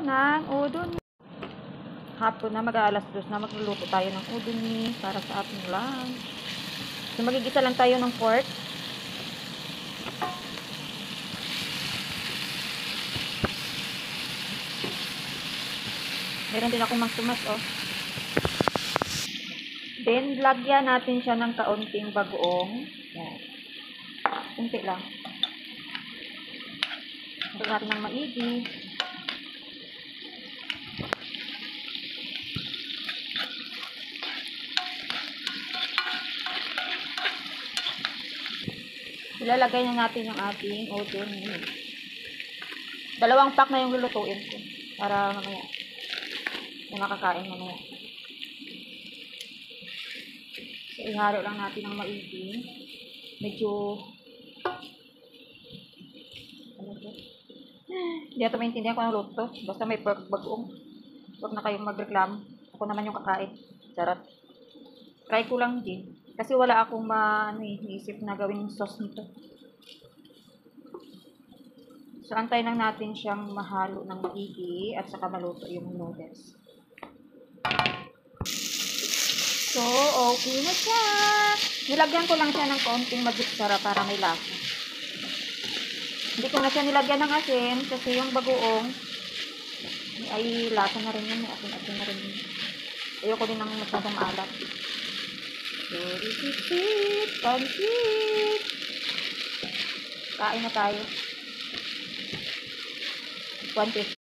ng udon. Hapon na, mag-aalas dos na, magluluto tayo ng udon para sa ating lunch. So, magigisa lang tayo ng pork. Meron din ako mas tumas, oh. Then, lagyan natin siya ng kaunting bagoong. Yan. Kunti lang. Lagyan natin ng maigi. Ilalagay na natin yung ating udon. Dalawang pack na yung lulutuin ko. Para mamaya. Yung makakain mamaya. So, ihalo lang natin ng maigi. Medyo ano to? Hindi natin maintindihan kung ano luto. Basta may pork bagoong. Huwag na kayong magreklamo. Ako naman yung kakain. Charot. Try ko lang din. Kasi wala akong ma, na gawin sauce nito. So, antay lang natin siyang mahalo ng maigi at saka maluto yung noodles. So, okay na siya. Nilagyan ko lang siya ng konting magic para may lasa. Hindi ko na siya nilagyan ng asin kasi yung bagoong ay lasa na rin yun. Asin-asin na rin yun. Ayoko din ng masyadong maalat. So, this is it. Pansit. Kain na tayo. 150.